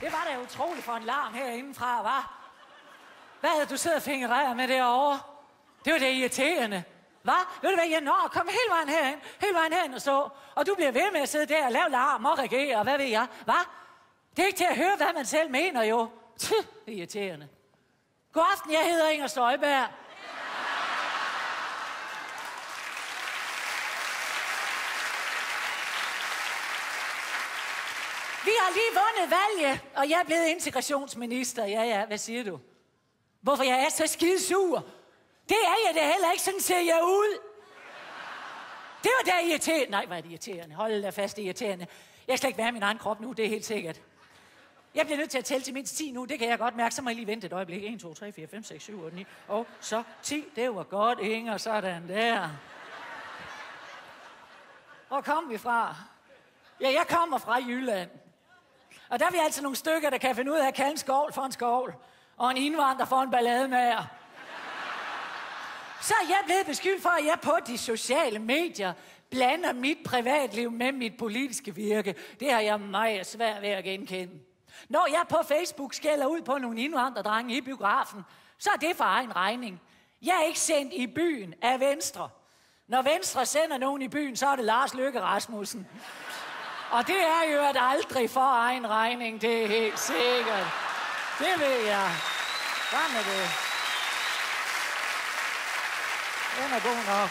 Det var da utroligt for en larm herindefra, var. Hvad havde du siddet og fingereret med derovre? Det var da irriterende. Hvad? Ved du hvad, jeg når kom hele vejen herhen, hele vejen herind og stå, og du bliver ved med at sidde der og lave larm og regere, og hvad ved jeg? Hvad? Det er ikke til at høre, hvad man selv mener jo. Tch, irriterende. God aften, jeg hedder Inger Støjberg. Vi har lige vundet valget, og jeg er blevet integrationsminister. Ja, ja, hvad siger du? Hvorfor jeg er så skide sur? Det er jeg da heller ikke, sådan ser jeg ud. Det var da irriterende. Nej, var er det irriterende. Hold da fast, det irriterende. Jeg skal ikke være min egen krop nu, det er helt sikkert. Jeg bliver nødt til at tælle til mindst 10 nu, det kan jeg godt mærke. Så må jeg lige vente et øjeblik. 1, 2, 3, 4, 5, 6, 7, 8, 9. Og så 10. Det var godt, Inger. Sådan der. Hvor kom vi fra? Ja, jeg kommer fra Jylland. Og der er vi altså nogle stykker, der kan finde ud af at kalde en skovl for en skovl. Og en indvandrer for en ballademager. Så er jeg blevet beskyldt for, at jeg på de sociale medier blander mit privatliv med mit politiske virke. Det har jeg meget svært ved at genkende. Når jeg på Facebook skælder ud på nogle indvandrerdrenge i biografen, så er det for egen regning. Jeg er ikke sendt i byen af Venstre. Når Venstre sender nogen i byen, så er det Lars Løkke Rasmussen. Og det er jo at aldrig for egen regning, det er helt sikkert. Det ved jeg. Hvad med det? Den er god nok.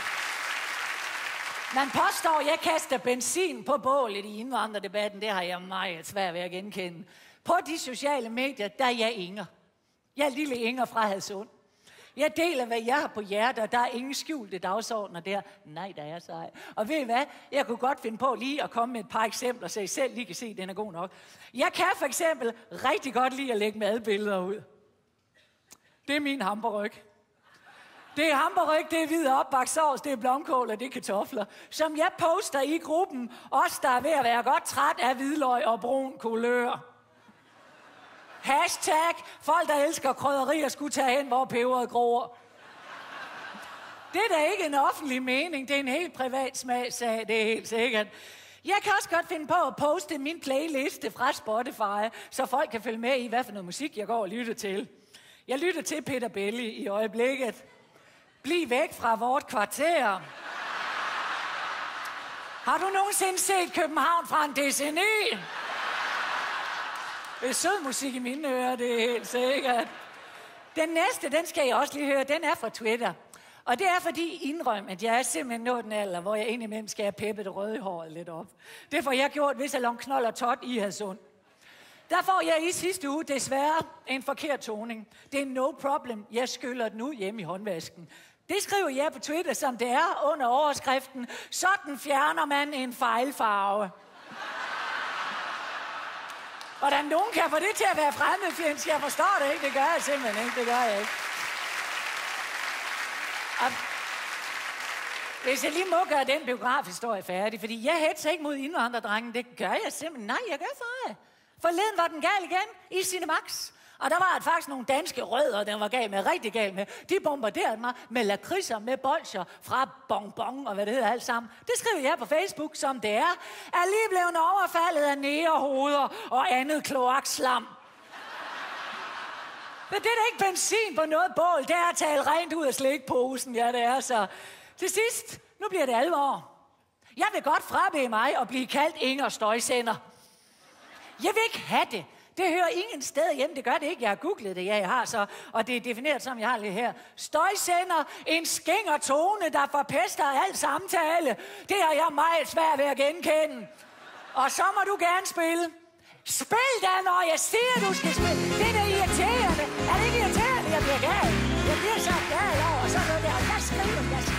Man påstår, at jeg kaster benzin på bålet i indvandrerdebatten. Det har jeg meget svært ved at genkende. På de sociale medier, der er jeg Inger. Jeg er lille Inger fra Hadsund. Jeg deler, hvad jeg har på hjertet, og der er ingen skjulte dagsordner der. Nej, der er sej. Og ved I hvad? Jeg kunne godt finde på lige at komme med et par eksempler, så I selv lige kan se, at den er god nok. Jeg kan for eksempel rigtig godt lide at lægge madbilleder ud. Det er min hamperryg. Det er hamburg, det er hvid opbagt sovs, det er blomkål og det er kartofler. Som jeg poster i gruppen, os der er ved at være godt træt af hvidløg og brun kulør. Hashtag, folk der elsker krydderier skulle tage hen, hvor peberet gror. Det er da ikke en offentlig mening, det er en helt privat smagsag, det er helt sikkert. Jeg kan også godt finde på at poste min playliste fra Spotify, så folk kan følge med i, hvad for noget musik jeg går og lytter til. Jeg lytter til Peter Belli i øjeblikket. Bliv væk fra vort kvarter. Har du nogensinde set København fra en DCN? Det er sød musik i mine ører, det er helt sikkert. Den næste, den skal jeg også lige høre, den er fra Twitter. Og det er fordi indrøm, at jeg er simpelthen nået den alder, hvor jeg indimellem skal have peppet det røde hår lidt op. Det får jeg gjort ved Salon Knold og Tot i Hadsund. Der får jeg i sidste uge desværre en forkert toning. Det er no problem. Jeg skyller den ud hjemme i håndvasken. Det skriver jeg på Twitter, som det er under overskriften. Sådan fjerner man en fejlfarve. Hvordan nogen kan få det til at være fremmedfjendsk, jeg forstår det ikke. Det gør jeg simpelthen ikke. Det gør jeg ikke. Og hvis jeg lige må gøre den biografhistorie færdig, fordi jeg hætter ikke mod indvandrerdrengen, det gør jeg simpelthen. Nej, jeg gør for Forleden var den gal igen i Cinemax. Og der var faktisk nogle danske rødder, der var gal med, rigtig gal med. De bombarderede mig med lakridser, med bolcher fra bonbon og hvad det hedder alt sammen. Det skriver jeg på Facebook, som det er. Er lige blevet overfaldet af nærehoveder og andet kloakslam. Men det er da ikke benzin på noget bål. Det er at tale rent ud af slikposen. Ja, det er så. Til sidst, nu bliver det alvor. Jeg vil godt frabede mig at blive kaldt Inger Støjsender. Jeg vil ikke have det. Det hører ingen steder hjemme. Det gør det ikke. Jeg har googlet det. Ja, jeg har så. Og det er defineret som, jeg har lige her. Støjsender, en skænger tone, der forpester al samtale. Det har jeg meget svært ved at genkende. Og så må du gerne spille. Spil da, når jeg siger, du skal spille. Det er da irriterende. Er det ikke irriterende? Jeg bliver gal. Jeg bliver så gal over sådan noget der. Jeg skriver, jeg skriver.